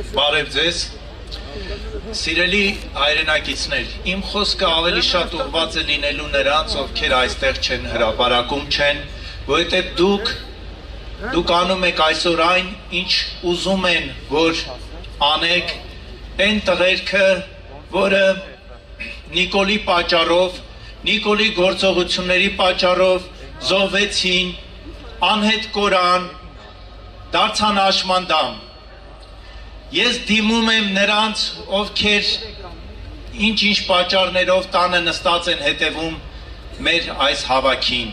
Բարև ձեզ։ Սիրելի հայրենակիցներ, իմ խոսքը ավելի շատ ուղված է լինելու նրանց, ովքեր այստեղ չեն հրապարակում չեն, որովհետև դուք դուք անում եք այսօր այն, ինչ ուզում են, որ անեք այն տղերքը, որը Նիկոլի պատճառով, Նիկոլի գործողությունների պատճառով զոհվեցին, անհետ կորան, դարձան աշմանդամ Ես դիմում եմ նրանց, ովքեր ինչ-ինչ պատճառներով տանը նստած են հետևում մեր այս հավաքին։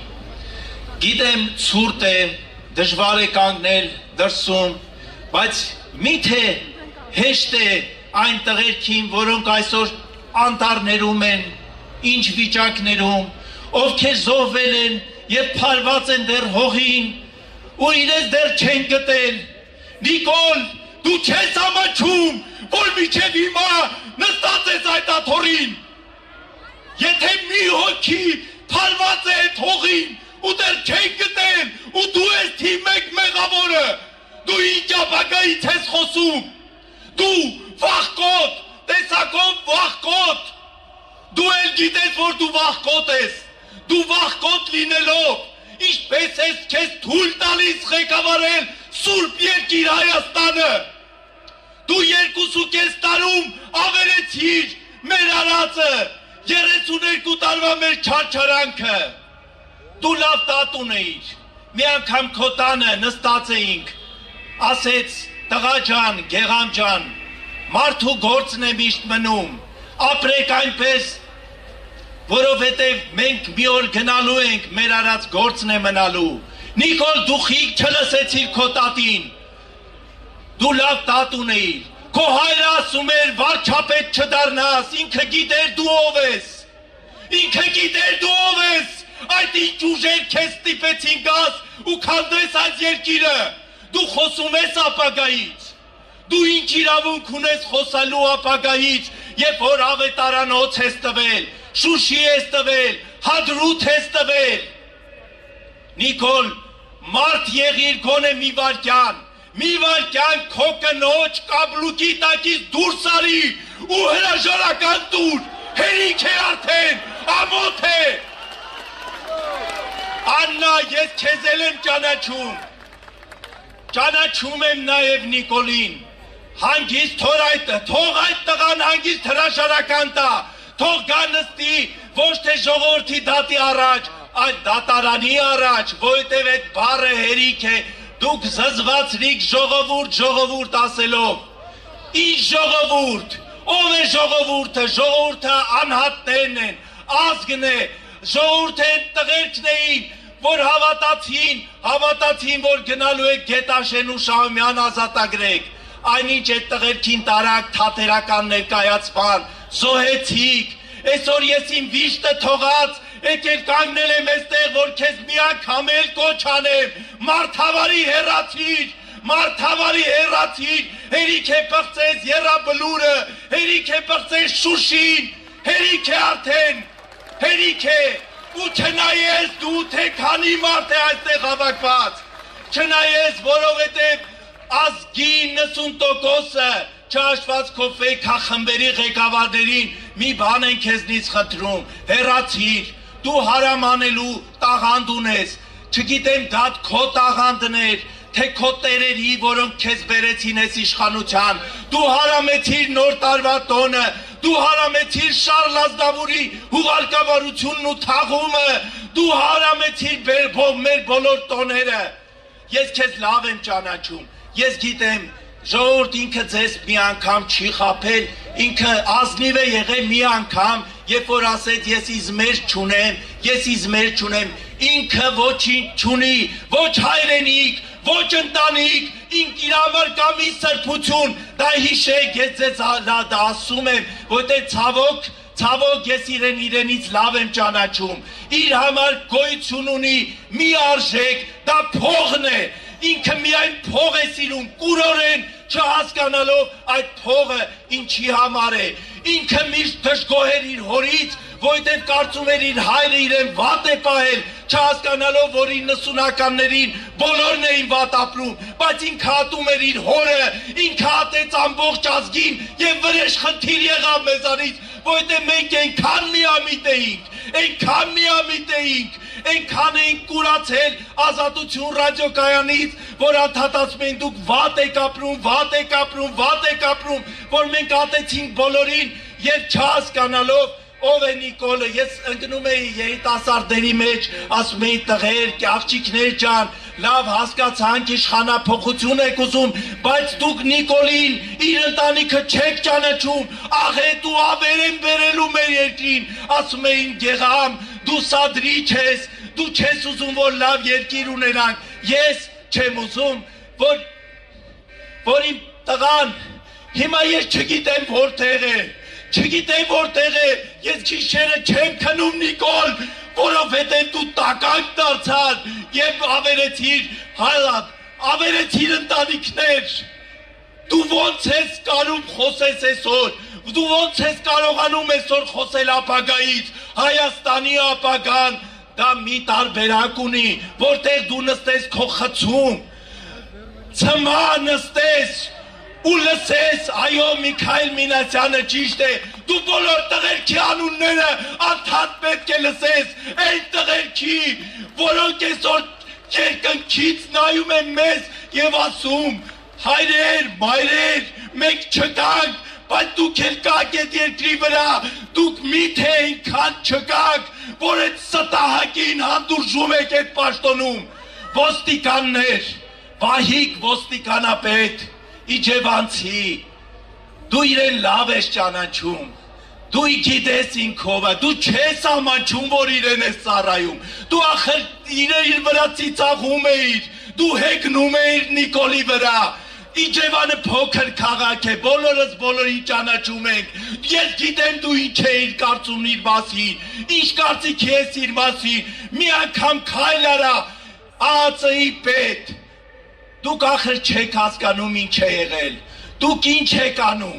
Գիտեմ ցուրտ է, դժվար է կանգնել դրսում, բայց միթե հեշտ է այն տղերքին, որոնք այսօր անտառներում են, ինչ վիճակներում, ովքեր զոհվել են եւ փարված են դեռ հողին, ու իրենց դեռ չեն գտել։ Նիկոլ Դու չես ամաչում, որ միջև հիմա նստած ես այդ աթորին։ Եթե մի հոգի փալված է այդ հողին ու դեռ չեն գտել ու դու ես թիմ 1 մեղավորը, դու ինչ ապագայից ես խոսում։ Դու վախկոտ, տեսակով վախկոտ։ Դու էլ գիտես, որ դու վախկոտ ես։ Դու վախկոտ լինելով ինչպես ես քեզ թույլ տալիս ղեկավարել Սուրբ Երկիր Հայաստանը դու երկուսուկես տարում ավերեցիր մեր արածը, 32 տարվա մեր չարչարանքը, դու լավ տատ ունեիր, մի անգամ քո տանը նստած էինք, ասեց տղա ջան, գեղամ ջան, մարդու գործն է միշտ մնում, ապրեք այնպես, որովհետև մենք մի օր գնալու ենք, մեր արած գործն է մնալու, Նիկոլ դու խիք չլսեցիր քո տատին, Դու լավ տատ ունեիր։ Քո հայրը ասում էր վարչապետ չդառնաս, ինքը գիտեր դու ով ես։ Ինքը գիտեր դու ով ես։ Այդ ինչ ուժեր քեզ ստիպեցին գաս ու քանդես այս երկիրը։ Դու խոսում ես ապագայից։ Դու ինչ իրավունք ունես խոսալու ապագայից, երբ որ ավետարանոց ես տվել, Շուշի ես տվել, Հադրութ ես տվել։ Նիկոլ, մարդ եղիր գոնե մի վարքյան, մի վարկյան քո կնոջ կաբլուկի տակից դուրս արի ու հրաժարական տուր, հերիք է արդեն, ամոթ է։ Աննա, ես քեզ էլ եմ ճանաչում։ Ճանաչում եմ նաև Նիկոլին։ Հանգիստ թող այդ տղան հանգիստ հրաժարական տա, թող գա նստի ոչ թե ժողովրդի դատի առաջ, այլ դատարանի առաջ, որովհետև այդ բառը հերիք է, դուք զզվացրիք ժողովուրդ ժողովուրդ ասելով ինչ ժողովուրդ ով է ժողովուրդը ժողովուրդը անհատներն են ազգն է ժողովուրդը տղերքն էին որ հավատացին հավատացին որ գնալու եք Գետաշեն ու Շահումյան ազատագրեք այնինչ այդ տղերքին տարակ թատերական ներկայացման զոհեցիք այսօր ես իմ վիշտը թողած եկել կանգնել եմ այստեղ, որ քեզ մի անգամ էլ կոչ անեմ, մարդավարի հերացիր, մարդավարի հերացիր, հերիք է պղծես երաբլուրը, հերիք է պղծես շուշին, հերիք է արդեն, հերիք է, ու չնայես դու թե քանի մարդ է այստեղ հավաքված, չնայես, որովհետև ազգի 90%-ը չհաշված քո ֆեյքա խմբերի ղեկավարներին մի բան են քեզնից խնդրում, հերացիր, դու հարամանելու տաղանդ ունես, չգիտեմ դա քո տաղանդն էր, թե քո տերերի, որոնք քեզ բերեցին այս իշխանության, դու հարամեցիր նոր տարվա տոնը, դու հարամեցիր Շարլ Ազնավուրի հուղարկավարությունն ու թաղումը, դու հարամեցիր մեր բոլոր տոները։ Ես քեզ լավ եմ ճանաչում։ Ես գիտեմ, ժողովուրդ ինքը ձեզ մի անգամ չի խափել, ինքը ազնիվ է եղել մի անգամ, երբ որ ասեց ես իզմեր չունեմ, ես իզմեր չունեմ, ինքը ոչինչ չունի, ոչ հայրենիք, ոչ ընտանիք, ինք իր համար կա մի սրբություն, դա հիշեք, ես ձեզ դա ասում եմ, որտեղ ցավոք Ցավոք ես իրեն իրենից լավ եմ ճանաչում։ Իր համար գոյություն ունի մի արժեք, դա փողն է ինքը միայն փող է սիրում, կուրորեն չհասկանալով այդ փողը ինչի համար է։ Ինքը միշտ դժգոհեր իր հորից, որտեղ կարծում էր իր հայրը իրեն վատ է պահել, չհասկանալով, որ 90-ականներին բոլորն էին վատ ապրում, բայց ինքը հատում էր իր հորը, ինքը հատեց ամբողջ ազգին եւ վրեժ խնդիր եղավ մեզանից, որտեղ մենք այնքան միամիտ էինք, այնքան միամիտ էինք, այնքան էինք կուրացել ազատություն ռադիոկայանից, որ աթաթացում էին դուք վատ եք ապրում, վատ եք ապրում, վատ եք ապրում, որ մենք ատեցինք բոլորին եւ չհասկանալով ով է Նիկոլը, ես ընկնում էի երիտասարդների մեջ, ասում էի տղեր, աղջիկներ ջան, լավ հասկացանք իշխանափոխություն եք ուզում, բայց դուք Նիկոլին իր ընտանիքը չեք ճանաչում, աղետ ու ավեր են բերելու մեր երկրին, ասում էին գեղամ, դու սադրիչ ես, դու չես ուզում, որ լավ երկիր ունենանք, ես չեմ ուզում, որ, որ իմ տղան, հիմա ես չգիտեմ որտեղ է, չգիտեմ որտեղ է, ես գիշերը չեմ քնում Նիկոլ, որովհետև դու տականք դարձար եւ ավերեցիր հայլատ, ավերեցիր ընտանիքներ։ Դու ոնց ես կարող խոսես այսօր, դու ոնց ես կարողանում այսօր խոսել ապագայից, Հայաստանի ապագան դա մի տարբերակ ունի, որտեղ դու նստես քո խցում, ծմա նստես ու լսես, այո, Միքայել Մինասյանը ճիշտ է, դու բոլոր տղերքի անունները անդադ պետք է լսես, այն տղերքի, որոնք այսօր երկնքից նայում են մեզ եւ ասում, հայրեր, մայրեր, մենք չկանք, բայց դուք էլ կաք այդ երկրի վրա, դուք միթե այնքան չկաք, որ այդ ստահակին հանդուրժում եք այդ պաշտոնում, ոստիկաններ, վահիկ ոստիկանապետ, իջևանցի, դու իրեն լավ ես ճանաչում, դու գիտես ինքովը, դու չես ամանչում, որ իրեն ես ծառայում, դու ախր իրեն իր վրա ծիծաղում էիր, դու հեգնում էիր Նիկոլի վրա, Իջևանը փոքր քաղաք է, բոլորս բոլորի ճանաչում ենք։ Ես գիտեմ դու ինչ էիր կարծում իր մասին, ինչ կարծիք ես իր մասին։ Մի անգամ քայլ արա ԱԱՑ-ի պետ Դուք ախր չեք հասկանում ինչ է եղել։ Դուք ինչ եք անում։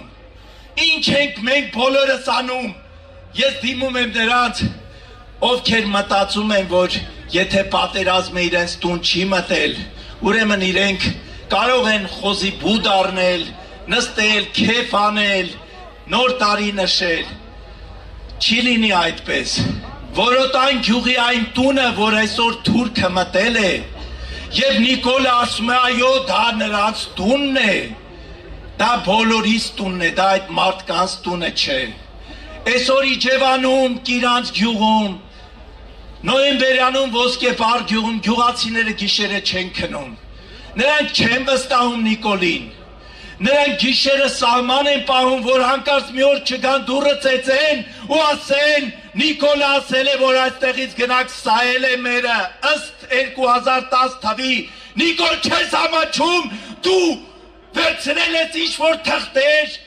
Ինչ ենք մենք բոլորս անում։ Ես դիմում եմ նրանց, ովքեր մտածում են, որ եթե պատերազմը իրենց տուն չի մտել, ուրեմն իրենք կարող են խոզի բու դառնել, նստել, քեֆ անել, նոր տարի նշել։ Չի լինի այդպես։ Որոտան գյուղի այն տունը, որ այսօր թուրքը մտել է, Եվ Նիկոլը ասում է, այո, դա նրանց տունն է։ Դա բոլորիս տունն է, դա այդ մարդկանց տունը չէ։ Այսօր Իջևանում, Կիրանց գյուղում, Նոյեմբերյանում ոսկեպար գյուղում գյուղացիները գիշերը չեն քնում։ Նրանք չեն վստահում Նիկոլին։ Նրանք գիշերը սահման են պահում, որ հանկարծ մի օր չգան դուրը ծեծեն ու ասեն Նիկոլը ասել է, որ այստեղից գնաք սայել է մերը, ըստ 2010 թվի, Նիկոլ չես ամաչում, դու վերցրել ես ինչ-որ թղթեր,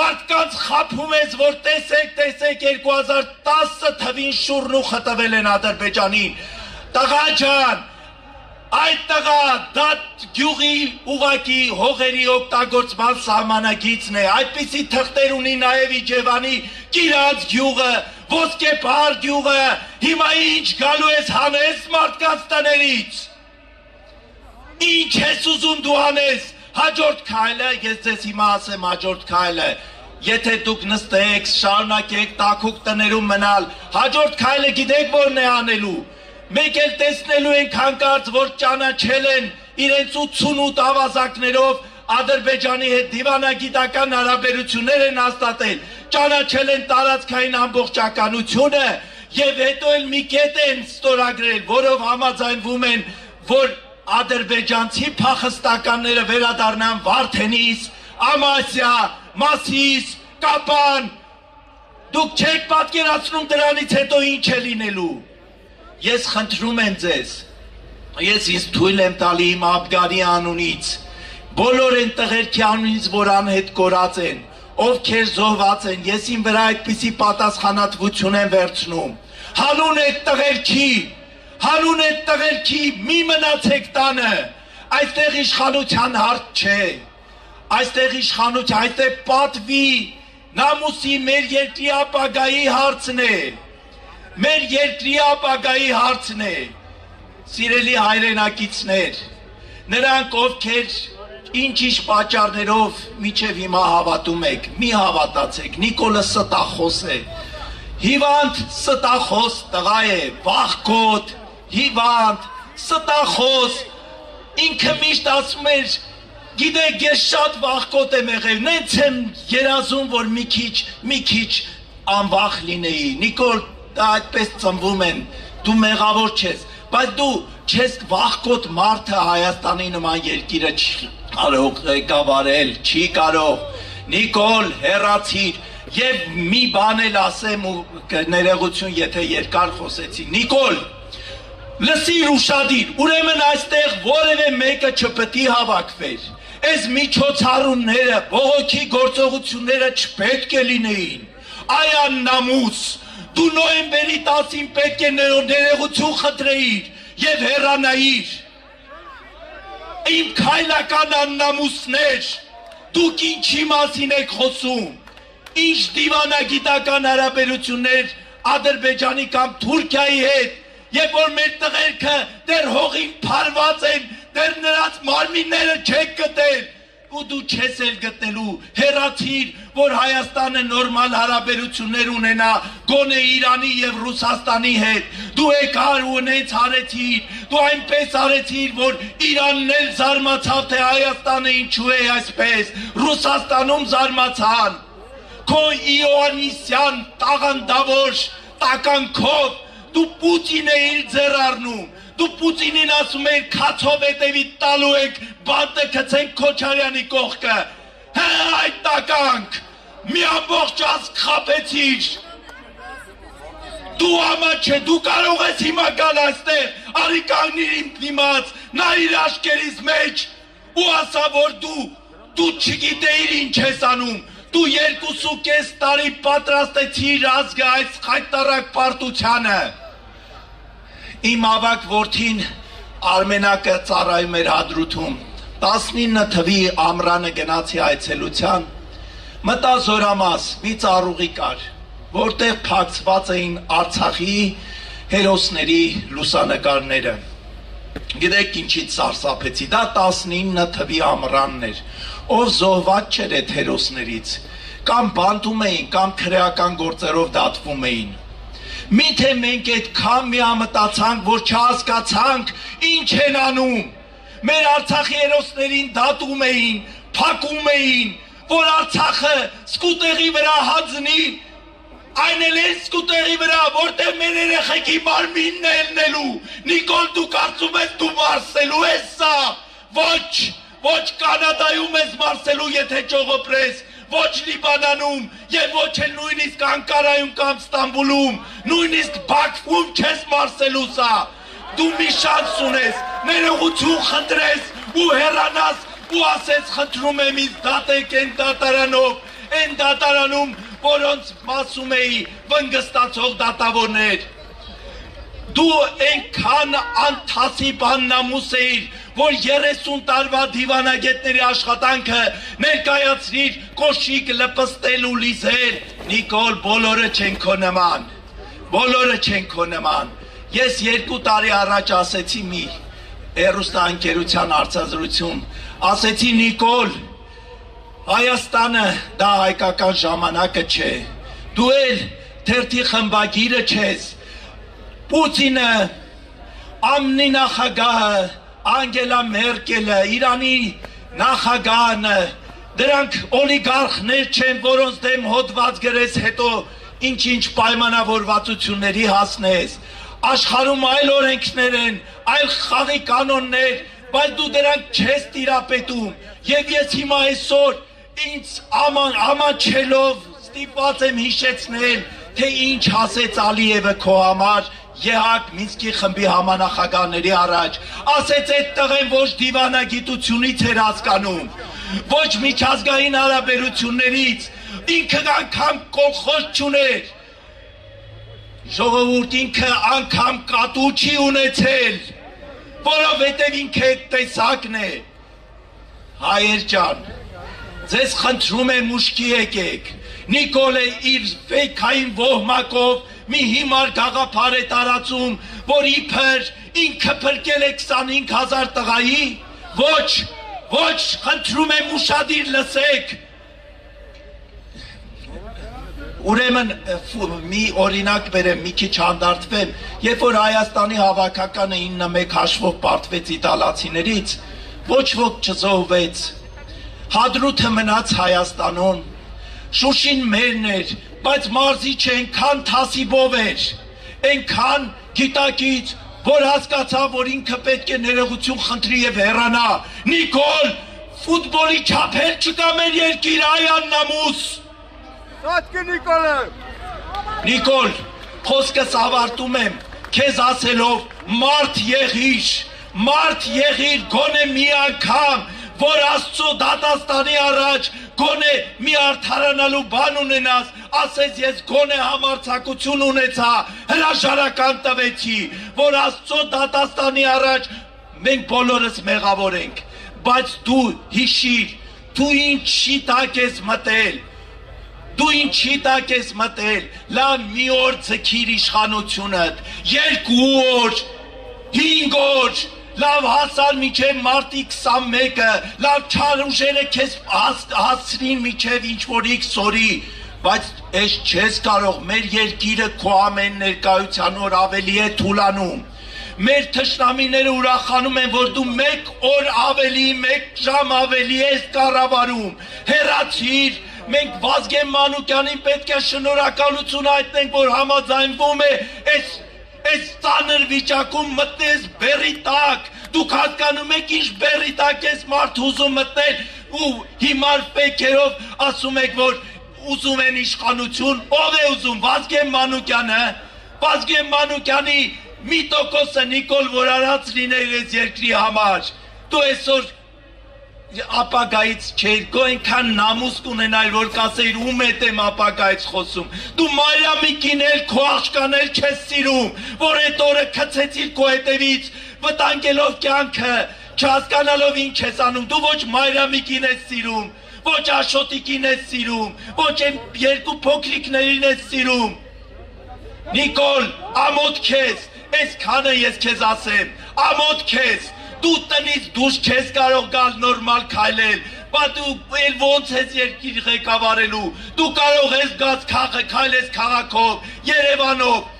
մարդկանց խապում ես, որ տեսեք, տեսեք 2010 թվին շուրն ու խտվել են ադրբեջանին, տղա ջան, այդ տղա դա գյուղի ուղակի հողերի օգտագործման սահմանագիծն է, այդպիսի թղթեր ունի նաև իջևանի կիրած գյուղը, ոսկեպար գյուղը, հիմա ինչ գալու ես հանես մարդկանց տներից։ Ինչ ես ուզում դու անես, հաջորդ քայլը, ես ձեզ հիմա ասեմ հաջորդ քայլը, եթե դուք նստեք, շարունակեք տակուկ տներում մնալ, հաջորդ քայլը գիտեք որն է անելու։ Մեկ էլ տեսնելու ենք հանկարծ, որ ճանաչել են իրենց 88 ավազակներով Ադրբեջանի հետ դիվանագիտական հարաբերություններ են հաստատել, ճանաչել են տարածքային ամբողջականությունը եւ հետո էլ մի կետ են ստորագրել, որով համաձայնվում են, որ ադրբեջանցի փախստականները վերադառնան Վարդենիս, Ամասիա, Մասիս, Կապան։ Դուք չեք պատկերացնում դրանից հետո ինչ է լինելու։ Ես խնդրում եմ ձեզ, ես ինձ թույլ եմ տալի իմ Աբգարի անունից, բոլոր են տղերքի անունից, որ անհետ կորած են, ովքեր զոհված են, ես իմ վրա այդպիսի պատասխանատվություն եմ վերցնում։ Հանուն այդ տղերքի, հանուն այդ տղերքի մի մնացեք տանը, այստեղ իշխանության հարց չէ։ այստեղ իշխանություն, այստեղ պատվի, նամուսի մեր երկրի ապագայի հարցն է։ Մեր երկրի ապագայի հարցն է։ Սիրելի հայրենակիցներ, նրանք ովքեր ինչ-ինչ պատճառներով միջև հիմա հավատում եք, մի հավատացեք, Նիկոլը ստախոս է, հիվանդ ստախոս տղա է, վախկոտ, հիվանդ, ստախոս, ինքը միշտ ասում էր, գիտեք, ես շատ վախկոտ եմ եղել, նենց եմ երազում, որ մի քիչ, մի քիչ անվախ լինեի, Նիկոլ, դա այդպես ծնվում են, դու մեղավոր չես, բայց դու չես վախկոտ մարդը Հայաստանի նման երկիրը չի կարող ղեկավարել, չի կարող։ Նիկոլ, հերացիր եւ մի բան էլ ասեմ ու ներողություն, եթե երկար խոսեցի։ Նիկոլ, լսիր ուշադիր, ուրեմն այստեղ որևէ մեկը չպետք է հավաքվեր։ Այս միջոցառումները, բողոքի գործողությունները չպետք է լինեին։ Այան նամուս, դու նոյեմբերի 10-ին պետք է ներողություն խնդրեիր եւ հեռանայիր իմ քայլական աննամուսներ դուք ինչի մասին եք խոսում ինչ դիվանագիտական հարաբերություններ Ադրբեջանի կամ Թուրքիայի հետ երբ որ մեր տղերքը դեռ հողին փարված են դեռ նրանց մարմինները չեք գտել ու դու չես էլ գտնելու հերացիր որ Հայաստանը նորմալ հարաբերություններ ունենա գոնե Իրանի եւ Ռուսաստանի հետ դու եկար ու նենց արեցիր դու այնպես արեցիր որ Իրանն էլ զարմացավ թե Հայաստանը ինչու է այսպես Ռուսաստանում զարմացան քո Իոաննիսյան տաղանդավոր տականքով դու Պուտինը իր ձեռ առնում դու Պուտինին ասում ես քացով հետևի տալու եք բանտը գցենք Քոչարյանի կողքը հա այդ տականք մի ամբողջ ազգ խապեցիր դու ամա չէ դու կարող ես հիմա գալ այստեղ արի կանգնիր իմ դիմաց նայիր աշկերիս մեջ ու ասա որ դու դու չգիտեիր ինչ ես անում դու երկուսու կես տարի պատրաստեցիր ազգը այս խայտարակ պարտությանը Իմ ավակ որդին Արմենակը ծառայում էր հադրութում 19 թվի ամրանը գնացի այցելության մտա զորամաս մի ծառուղի կար որտեղ փակցված էին Արցախի հերոսների լուսանկարները գիտեք ինչից սարսափեցի դա 19 թվի ամռանն էր ով զոհված չէր այդ հերոսներից կամ բանտում էին կամ քրեական գործերով դատվում էին Միթե մենք այդքան միամտացանք, որ չհասկացանք ինչ են անում։ Մեր Արցախի երոսներին դատում էին, փակում էին, որ Արցախը սկուտեղի վրա հաձնի, այն էլ է սկուտեղի վրա, որտեղ մեր երեխեքի մարմինն է ելնելու։ Նիկոլ դու կարծում ես դու մարսելու ես սա։ Ոչ, ոչ Կանադայում ես մարսելու, եթե ճողոպրես ոչ Լիբանանում եւ ոչ էլ նույնիսկ Անկարայում կամ Ստամբուլում, նույնիսկ Բաքվում չես մարսելու սա։ Դու մի շանս ունես, ներողություն խնդրես ու հեռանաս ու ասես խնդրում եմ ինձ դատեք այն դատարանով, այն դատարանում, որոնց մասում էի վնգստացող դատավորներ դու այնքան անթասի բաննամուս էիր, որ 30 տարվա դիվանագետների աշխատանքը ներկայացրիր կոշիկ լպստել ու լիզել, Նիկոլ բոլորը չեն քո նման, բոլորը չեն քո նման, ես երկու տարի առաջ ասեցի մի էրուստանքերության արծազրություն, ասեցի Նիկոլ, Հայաստանը դա հայկական ժամանակը չէ, դու էլ թերթի խմբագիրը չես, Պուտինը, ամնի նախագահը, Անգելա Մերկելը, Իրանի նախագահը, դրանք օլիգարխներ չեն, որոնց դեմ հոդված գրես հետո ինչ-ինչ պայմանավորվածությունների հասնես։ Աշխարհում այլ օրենքներ են, այլ խաղի կանոններ, բայց դու դրանք չես տիրապետում։ Եվ ես հիմա այսօր ինձ աման ամանչելով ստիպված եմ հիշեցնել, թե ինչ ասեց Ալիևը քո համար ԵՀԱԿ Մինսկի խմբի համանախագահների առաջ, ասեց այդ տղեն ոչ դիվանագիտությունից էր հասկանում, ոչ միջազգային հարաբերություններից, ինքը անգամ կոլխոզ չուներ, ժողովուրդ ինքը անգամ կատու չի ունեցել, որովհետև ինքը տեսակն է, հայեր ճան, Ձեզ խնդրում եմ ուշքի եկեք։ Նիկոլը իր ֆեյքային ոհմակով մի հիմար գաղափար է տարածում, որ իբր ինքը փրկել է 25000 տղայի։ Ոչ, ոչ, խնդրում եմ ուշադիր լսեք։ Ուրեմն մի օրինակ բերեմ, մի քիչ հանդարտվեմ, երբ որ Հայաստանի հավաքականը 91 հաշվով պարտվեց իտալացիներից, ոչ ոք չզոհվեց։ Հադրութը մնաց Հայաստանում։ Շուշին մերն էր, բայց մարզիչ այնքան թասիբով էր, այնքան գիտակից, որ հասկացավ, որ ինքը պետք է ներողություն խնդրի եւ հեռանա։ Նիկոլ, ֆուտբոլի չափել չկա մեր երկիր այան նամուս։ Սատկի Նիկոլը։ Նիկոլ, խոսքս ավարտում եմ, քեզ ասելով մարդ եղիր, մարդ եղիր գոնե մի անգամ, որ Աստծո դատաստանի առաջ գոնե մի արդարանալու բան ունենաս, ասես ես գոնե համարցակություն ունեցա, հրաժարական տվեցի, որ Աստծո դատաստանի առաջ մենք բոլորս մեղավոր ենք, բայց դու հիշիր, դու ինչի տակ ես մտել, դու ինչի տակ ես մտել, լավ մի օր ձգիր իշխանությունդ, երկու օր, հինգ օր, լավ հասան միջև մարտի 21-ը, լավ չար ուժերը քեզ հասցրին միջև ինչ որ X օրի, բայց այս չես կարող մեր երկիրը քո ամեն ներկայության օր ավելի է թուլանում մեր թշնամիները ուրախանում են որ դու մեկ օր ավելի մեկ ժամ ավելի ես կառավարում հերացիր մենք Վազգեն Մանուկյանին պետք է շնորհակալություն հայտնենք որ համաձայնվում է այս այս ծանր վիճակում մտնես բերի տակ դուք հասկանում եք ինչ բերի տակ ես մարդ ուզում մտնել ու հիմար ֆեյքերով ասում եք որ ուզում են իշխանություն, ով է ուզում Վազգեն Մանուկյանը, Վազգեն Մանուկյանի մի տոկոսը Նիկոլ որ արած լիներ այս երկրի համար։ Դու այսօր ապագայից չէր գո այնքան նամուս կունենալ որ կասեիր ում հետ եմ ապագայից խոսում դու Մարիամիկին էլ քո աղջկանել չես սիրում որ այդ օրը քցեցիր քո հետևից վտանգելով կյանքը չհասկանալով ինչ ես անում դու ոչ Մարիամիկին ես սիրում ոչ Աշոտիկին ես սիրում, ոչ այն երկու փոքրիկներին ես սիրում։ Նիկոլ, ամոթ քեզ, այսքանը ես քեզ ասեմ, ամոթ քեզ, դու տնից դուրս չես կարող գալ նորմալ քայլել, բա դու ել ոնց ես երկիր ղեկավարելու, դու կարող ես գած քաղաք քայլես քաղաքով, Երևանով,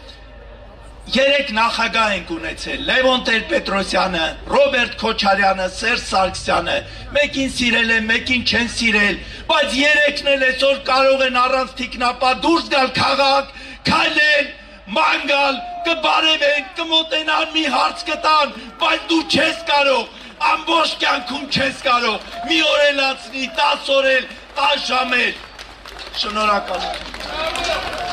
Երեք նախագահ ենք ունեցել. Լևոն Տեր-Պետրոսյանը, Ռոբերտ Քոչարյանը, Սերժ Սարգսյանը, մեկին սիրել են, մեկին չեն սիրել, բայց երեքն էլ այսօր կարող են առանց թիկնապա դուրս գալ քաղաք, քայլել, մանգալ, կբարևեն, կմոտենան մի հարց կտան, բայց դու չես կարող, ամբողջ կյանքում չես կարող, մի օր էլ անցնի, 10 օր էլ, 10 ժամ էլ։ Շնորհակալություն։